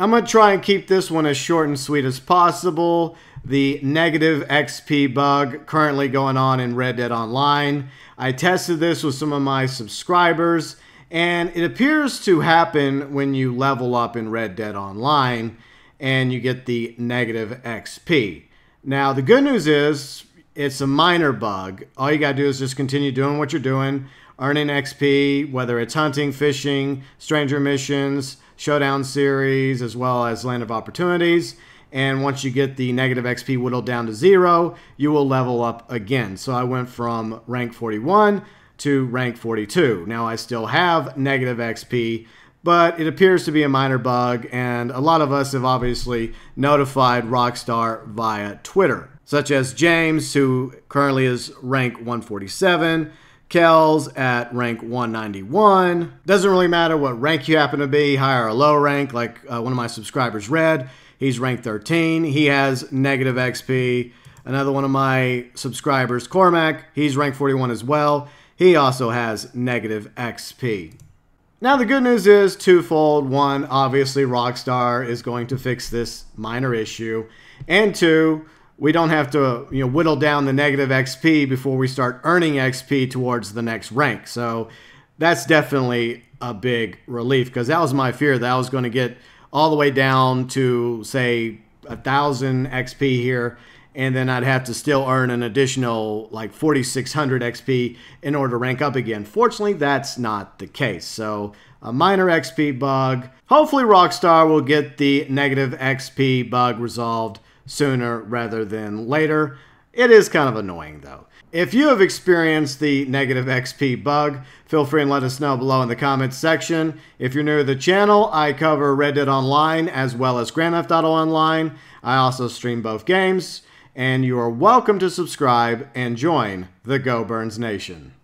I'm going to try and keep this one as short and sweet as possible. The negative XP bug currently going on in Red Dead Online. I tested this with some of my subscribers, and it appears to happen when you level up in Red Dead Online and you get the negative XP. Now, the good news is it's a minor bug. All you got to do is just continue doing what you're doing, earning XP, whether it's hunting, fishing, stranger missions, showdown series, as well as land of opportunities. And once you get the negative XP whittled down to zero, you will level up again. So I went from rank 41 to rank 42. Now I still have negative XP, but it appears to be a minor bug, and a lot of us have obviously notified Rockstar via Twitter, such as James, who currently is rank 147. Kells at rank 191. Doesn't really matter what rank you happen to be, high or low rank, like uh, one of my subscribers, Red. He's rank 13. He has negative XP. Another one of my subscribers, Cormac, he's rank 41 as well. He also has negative XP. Now, the good news is twofold. One, obviously, Rockstar is going to fix this minor issue. And two, we don't have to you know whittle down the negative XP before we start earning XP towards the next rank. So that's definitely a big relief because that was my fear that I was going to get all the way down to say a thousand XP here and then I'd have to still earn an additional like 4600 XP in order to rank up again. Fortunately, that's not the case. So, a minor XP bug. Hopefully, Rockstar will get the negative XP bug resolved sooner rather than later. It is kind of annoying though. If you have experienced the negative XP bug, feel free and let us know below in the comments section. If you're new to the channel, I cover Red Dead Online as well as Grand Theft Auto Online. I also stream both games, and you are welcome to subscribe and join the GeauxBurns Nation.